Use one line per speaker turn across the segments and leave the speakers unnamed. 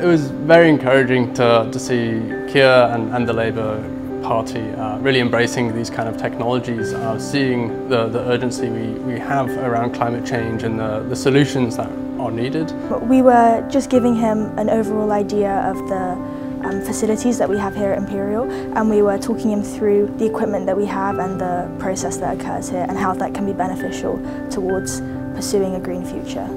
it was very encouraging to, to see Keir and, and the Labour Party uh, really embracing these kind of technologies, uh, seeing the, the urgency we, we have around climate change and the, the solutions that are needed.
We were just giving him an overall idea of the um, facilities that we have here at Imperial and we were talking him through the equipment that we have and the process that occurs here and how that can be beneficial towards pursuing a green future.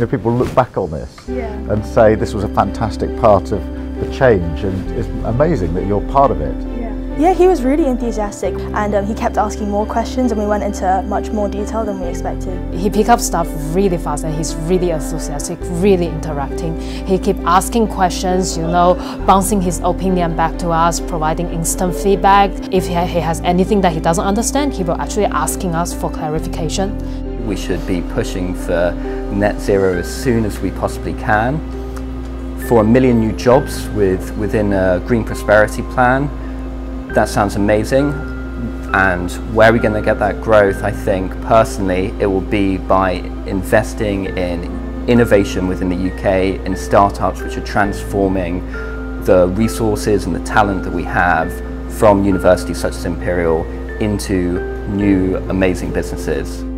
You know, people look back on this
yeah.
and say this was a fantastic part of the change and it's amazing that you're part of it.
Yeah, he was really enthusiastic and um, he kept asking more questions and we went into much more detail than we expected.
He picked up stuff really fast and he's really enthusiastic, really interacting. He kept asking questions, you know, bouncing his opinion back to us, providing instant feedback. If he has anything that he doesn't understand, he will actually asking us for clarification.
We should be pushing for net zero as soon as we possibly can. For a million new jobs with, within a green prosperity plan, that sounds amazing. And where are we going to get that growth? I think personally it will be by investing in innovation within the UK, in startups which are transforming the resources and the talent that we have from universities such as Imperial into new amazing businesses.